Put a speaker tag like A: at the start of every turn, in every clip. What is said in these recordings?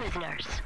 A: prisoners.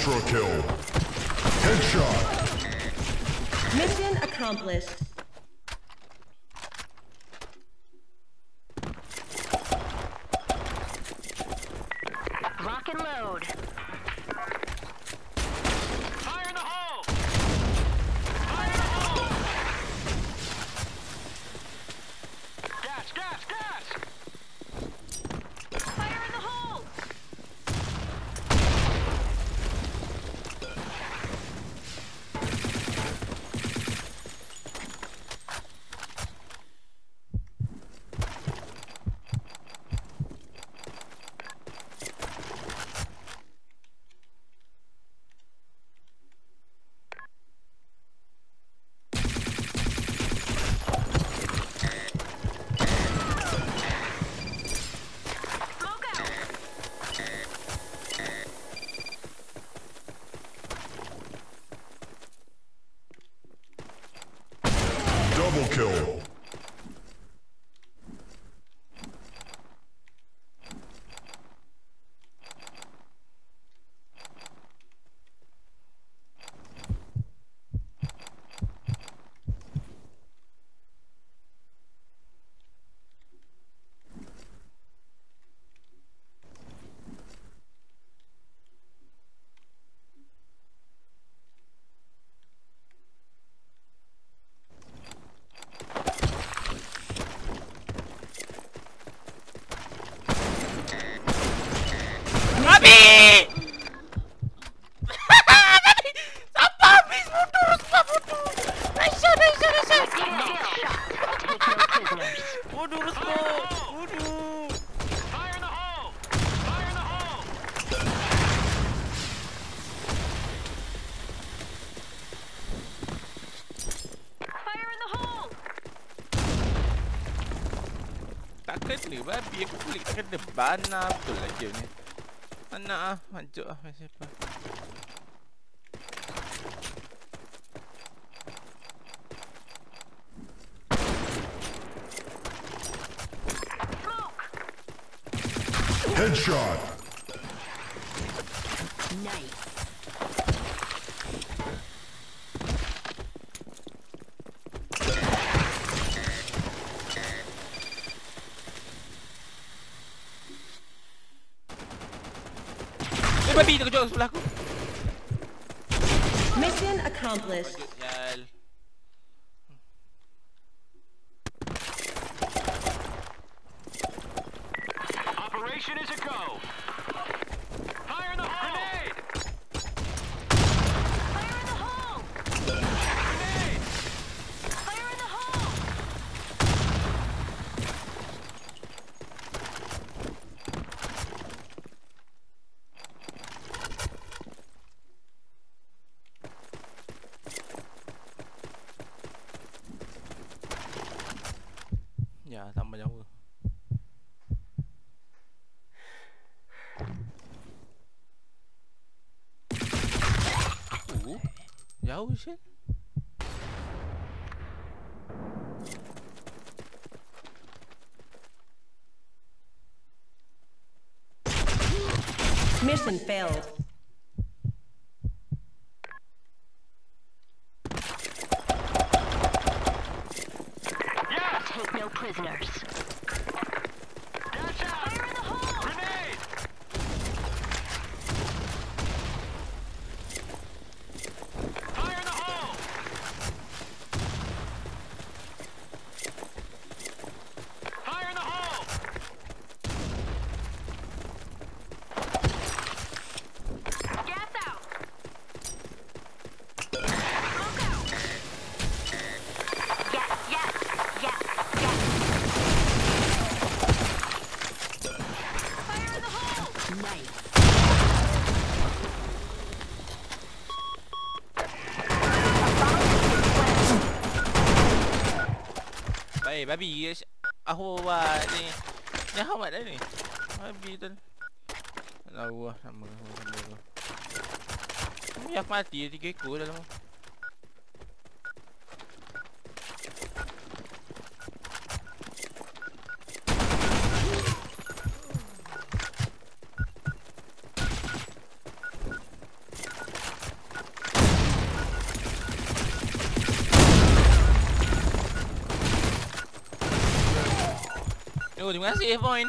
B: Ultra kill. Headshot.
C: Mission accomplished.
A: Lock and load.
B: Double
D: Kena bana betul lah game ni. Mana ah, hancur ah macam apa.
B: Headshot.
A: Nice.
C: Mission accomplished.
D: Ya, tambah jauh. Uh, jauh sih.
C: Mission failed.
E: Yes!
B: babi Aku buat ni. Ni Ahmad dah ni. Babi tu Tak
F: tahu
A: lah Sama Sama
F: Sama
A: Sama Sama Sama Sama Yung demais, nga si Evoin.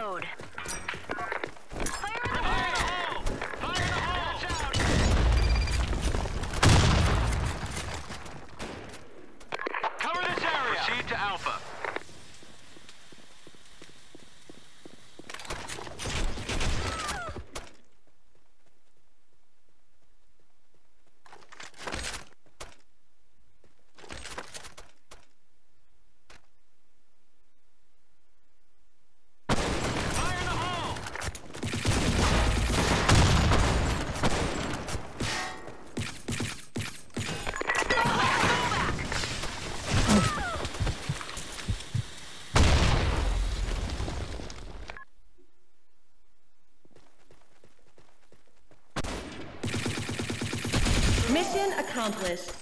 A: code. Take no prisoners.
G: accomplished.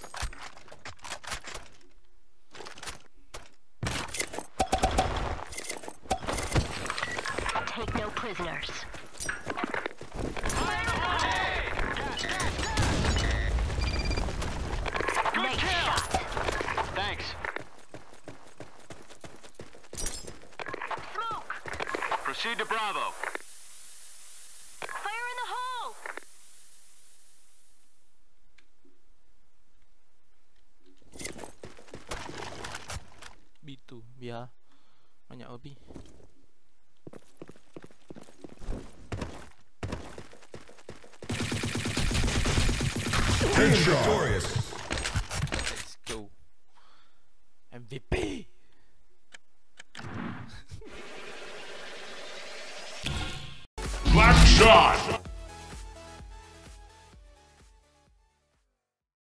A: Take no prisoners.
C: Good
A: shot.
C: Thanks.
A: Smoke!
C: Proceed to Bravo.
B: Banyak lebih.
H: Headshot.
B: Let's